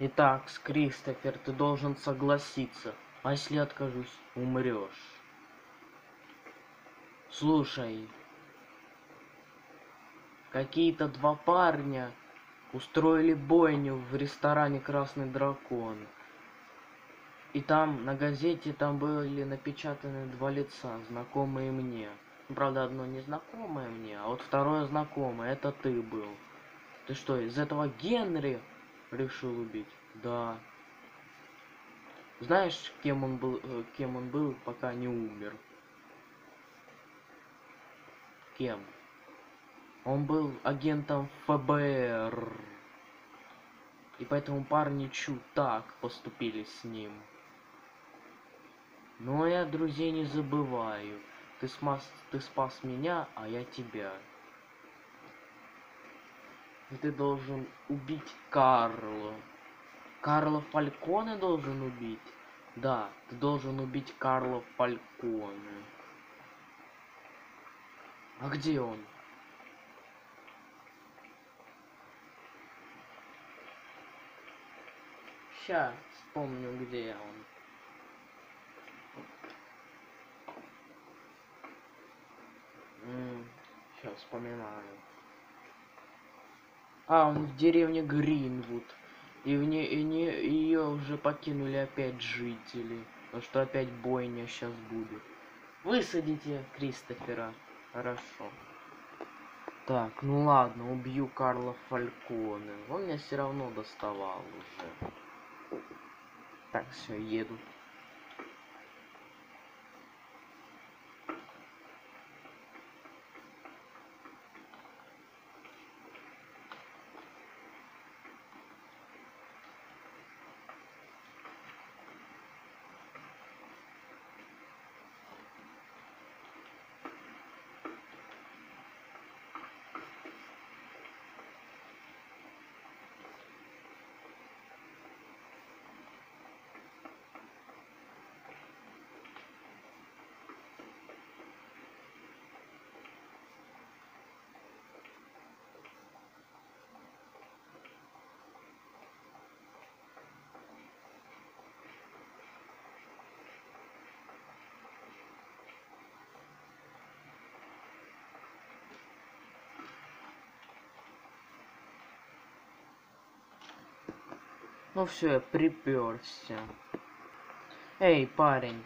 Итак, Кристофер, ты должен согласиться. А если откажусь, умрешь. Слушай, какие-то два парня устроили бойню в ресторане Красный Дракон. И там на газете там были напечатаны два лица, знакомые мне. Правда, одно незнакомое мне, а вот второе знакомое, это ты был. Ты что, из этого Генри решил убить? Да. Знаешь, кем он был, э, кем он был, пока не умер? Кем? Он был агентом ФБР. И поэтому парни чуть так поступили с ним. Но я друзей не забываю. Ты спас, ты спас меня, а я тебя. Ты должен убить Карла. Карла Фальконе должен убить? Да, ты должен убить Карла Фальконе. А где он? Ща вспомню, где он. Сейчас вспоминаю. А, он в деревне Гринвуд. И в ней и не ее уже покинули опять жители. Потому что опять бойня сейчас будет. Высадите Кристофера. Хорошо. Так, ну ладно, убью Карла Фальконе. Он меня все равно доставал уже. Так, все, еду. Ну все, приперся. Эй, парень.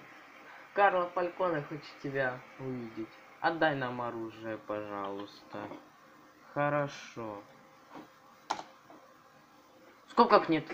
Карло Фальконе хочет тебя увидеть. Отдай нам оружие, пожалуйста. Хорошо. Сколько нет?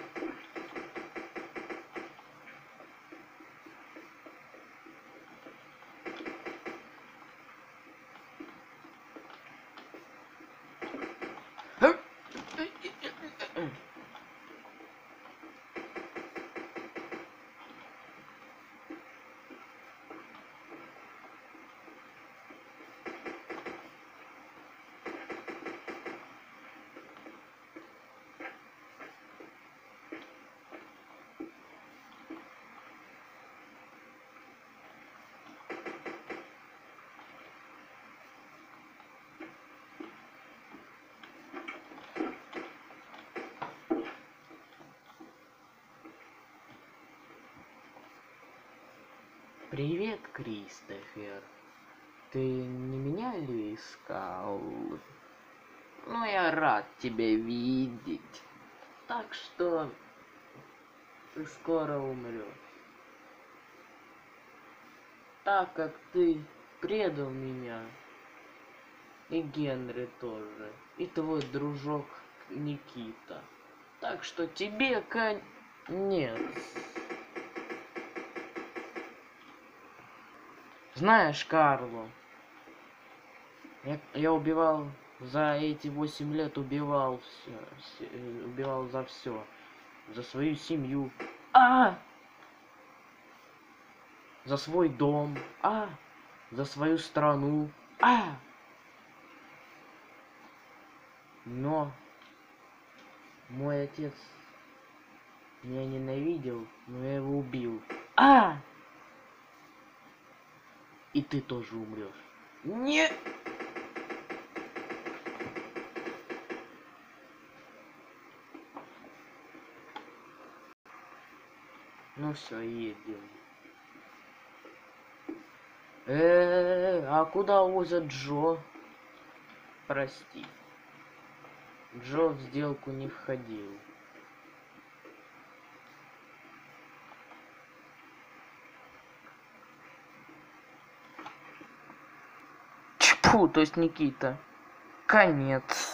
Привет, Кристофер. Ты не меня ли искал? Ну, я рад тебя видеть. Так что ты скоро умрешь. Так как ты предал меня. И Генри тоже. И твой дружок Никита. Так что тебе конец. Знаешь, Карло, я, я убивал за эти восемь лет убивал все, э, убивал за все, за свою семью, а, за свой дом, а, за свою страну, а. Но мой отец меня ненавидел, но я его убил. А! И ты тоже умрешь. Не. Ну все, едем. Э, а куда возят Джо? Прости. Джо в сделку не входил. Чпу, то есть Никита. Конец.